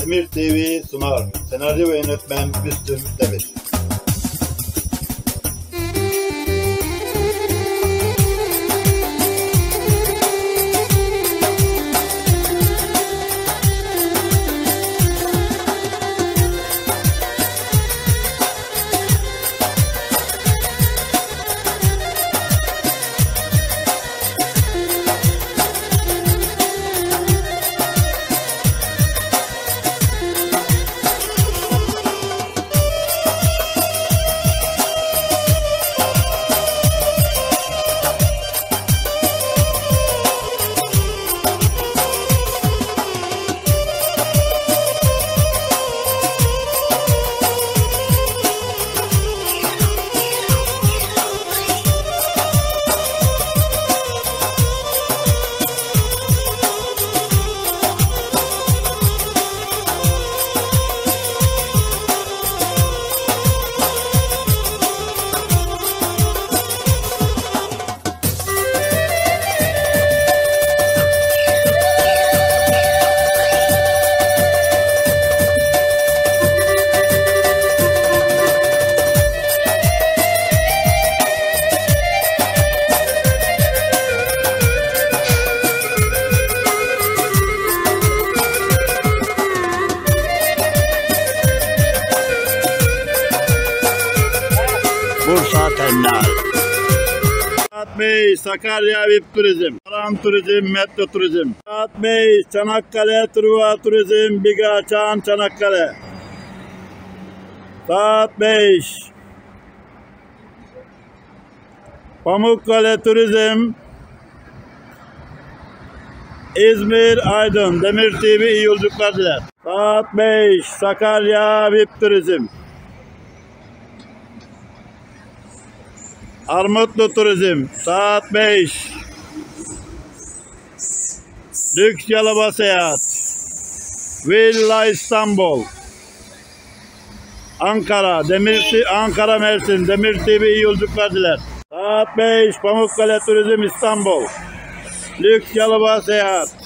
Demir TV sunar. Senaryo ve yönetmen Müslüm Demir. Bursa Terminal. Murat Bey, Sakarya VIP Turizm, Aran Turizm, Metro Turizm. Murat Bey, Çanakkale, Truva Turizm, Biga, Çan, Çanakkale. Saat 5. Pamukkale Turizm, İzmir, Aydın, Demir TV iyi yolculuklar diler. Saat 5, Sakarya VIP Turizm. Armutlu Turizm saat 5. Lüks Yalova Seyahat. Villa İstanbul. Ankara, Demir Ankara Mersin, Demir TV iyi yolculuklar diler. Saat 5 Pamukkale Turizm İstanbul. Lüks Yalova Seyahat.